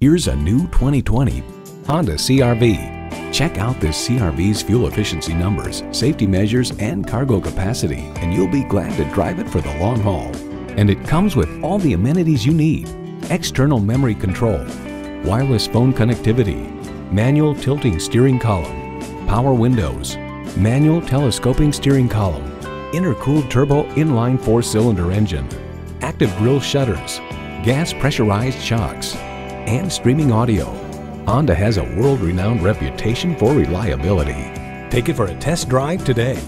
Here's a new 2020 Honda CRV. Check out this CRV's fuel efficiency numbers, safety measures, and cargo capacity, and you'll be glad to drive it for the long haul. And it comes with all the amenities you need. External memory control, wireless phone connectivity, manual tilting steering column, power windows, manual telescoping steering column, intercooled turbo inline four-cylinder engine, active grille shutters, gas pressurized shocks, and streaming audio. Honda has a world-renowned reputation for reliability. Take it for a test drive today.